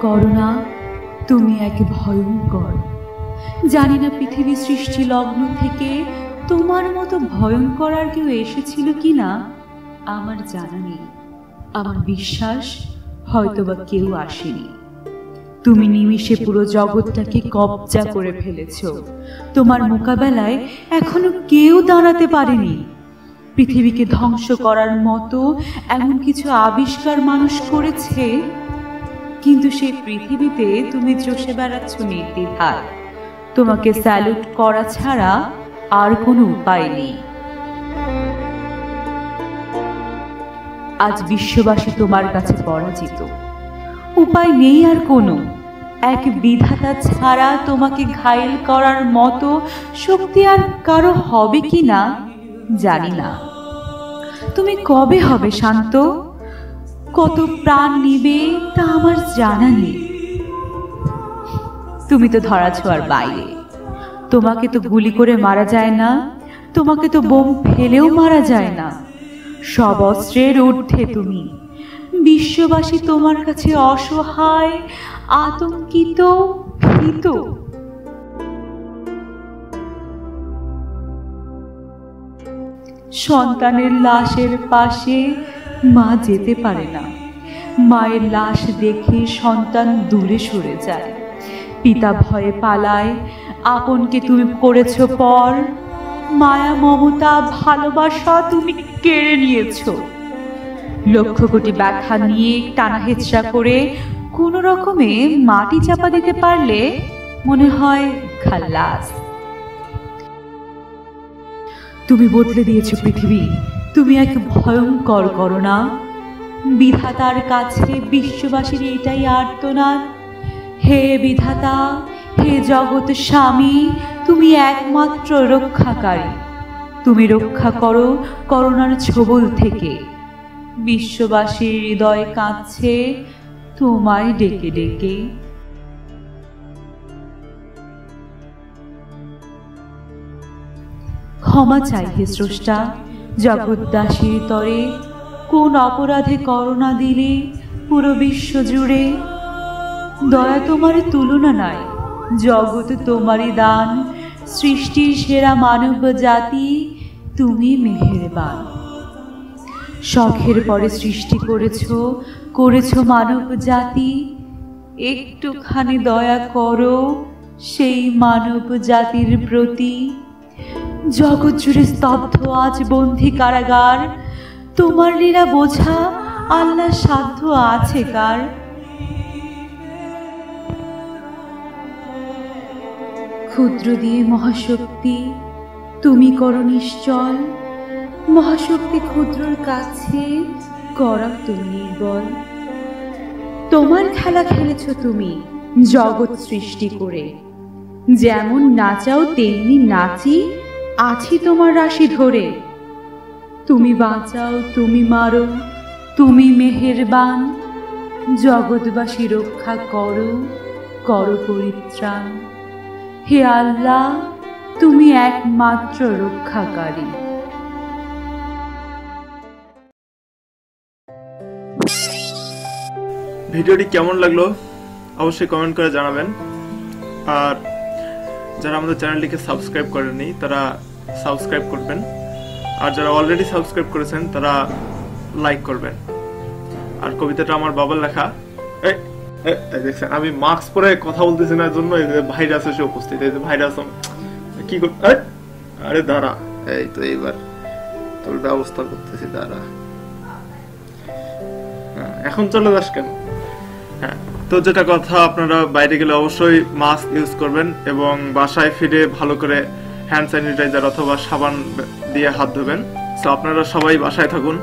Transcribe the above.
Corona, তুমি এক ভয়ঙ্কর। জানি না পৃথিবী সৃষ্টি লগ্ন থেকে তোমার মতো ভয়ঙ্কর আর কেউ এসেছিল কি না আমার জানা নেই। আমার বিশ্বাস হয়তোবা কেউ আসেনি। তুমি নিমিষে পুরো জগৎটাকে কবজা করে ফেলেছ। তোমার মোকাবেলায় এখনও কেউ দাঁড়াতে পারেনি। পৃথিবীকে ধ্বংস করার মতো এমন কিছু আবিষ্কার মানুষ করেছে কিন্তু সেই পৃথিবীতে তুমি চষে বেড়াচ্ছ নির্দ্বিধায়। তোমাকে স্যালুট করা ছাড়া আর কোনো উপায় নেই। আজ বিশ্ববাসী তোমার কাছে পরাজিত। উপায় নেই আর কোনো। এক বিধাতা ছাড়া তোমাকে ঘায়েল করার মতো শক্তি আর কারও হবে কি না, জানি না। তুমি কবে হবে, শান্ত? কত প্রাণ নিবে তা আমার জানা নেই। তুমি তো ধরা ছোঁয়ার বাইরে। তোমাকে তো গুলি করে মারা যায় না, তোমাকে তো বোম ফেলেও মারা যায় না। সব অস্ত্রের ঊর্ধ্বে তুমি। বিশ্ববাসী তোমার কাছে অসহায়, আতঙ্কিত, ভীত। সন্তানের লাশের পাশে মা যেতে পারে না। মায়ের লাশ দেখে সন্তান দূরে সরে যায়। পিতা ভয়ে পালায় আপনকে তুমি করেছ পর? মায়া, মমতা, ভালোবাসা তুমি কেড়ে নিয়েছো? লক্ষ কোটি ব্যথা নিয়ে টানা হেচড়া করে কোনো রকমে মাটি চাপা দিতে পারলে মনে হয় খাল্লাস। তুমি বদলে দিয়েছ পৃথিবী। তুমি এক ভয়ঙ্কর করোনা। বিধাতার কাছে বিশ্ববাসীর এটাই আর্তনাদ। হে বিধাতা, হে জগৎ স্বামী, তুমি একমাত্র রক্ষাকারী। তুমি রক্ষা করো করোনার ছবল থেকে। বিশ্ববাসীর হৃদয় কাঁদছে তোমায় ডেকে ডেকে। ক্ষমা চাই হে স্রষ্টা জগৎদাসীর তরে, কোন অপরাধে করোনা দিলে পুরো বিশ্ব জুড়ে। দয়া তোমার তুলনা নাই, জগৎ তোমারই দান, সৃষ্টির সেরা মানব জাতি, তুমি মেহেরবান। শখের পরে সৃষ্টি করেছ করেছ মানব জাতি, একটুখানি দয়া করো, সেই মানব জাতির প্রতি। জগৎ জুড়ে স্তব্ধ আজ বন্দি কারাগার। তোমার লীলা বোঝা আল্লাহ সাধ্য আছে কার? ক্ষুদ্র দিয়ে মহাশক্তি, তুমি করো নিশ্চল। মহাশক্তি ক্ষুদ্রর কাছে করা তুমি নির্বল। তোমার খেলা খেলেছ তুমি জগৎ সৃষ্টি করে। যেমন নাচাও, তেমনি নাচি আছি তোমার রাশি ধরে। তুমি বাঁচাও, তুমি মারো, তুমি মেহেরবান। জগৎবাসী রক্ষা করো করো পরিত্রাণ। হে আল্লাহ, তুমি একমাত্র রক্ষাকারী। ভিডিওটি কেমন লাগল? অবশ্যই কমেন্ট করে জানাবেন। আর যারা আমাদের চ্যানেলটিকে সাবস্ক্রাইব করেননি তারা সাবস্ক্রাইব করবেন। আর যারা অলরেডি সাবস্ক্রাইব করেছেন তারা লাইক করবেন। আর কবিতাটা আমার বাবার লেখা। দেখছেন আমি মাস্ক পরে কথা বলতেছি না জন্য এই যে ভাইরাস এসে উপস্থিত। এই যে ভাইরাস কি কর আরে দাঁড়া। এই তো এইবার তোর ব্যবস্থা করতেছি দাঁড়া। হ্যাঁ, এখন চলে যাস কেন? হ্যাঁ তো যেটা কথা, আপনারা বাইরে গেলে অবশ্যই মাস্ক ইউজ করবেন এবং বাসায় ফিরে ভালো করে হ্যান্ড স্যানিটাইজার অথবা সাবান দিয়ে হাত ধোবেন। তো আপনারা সবাই বাসায় থাকুন।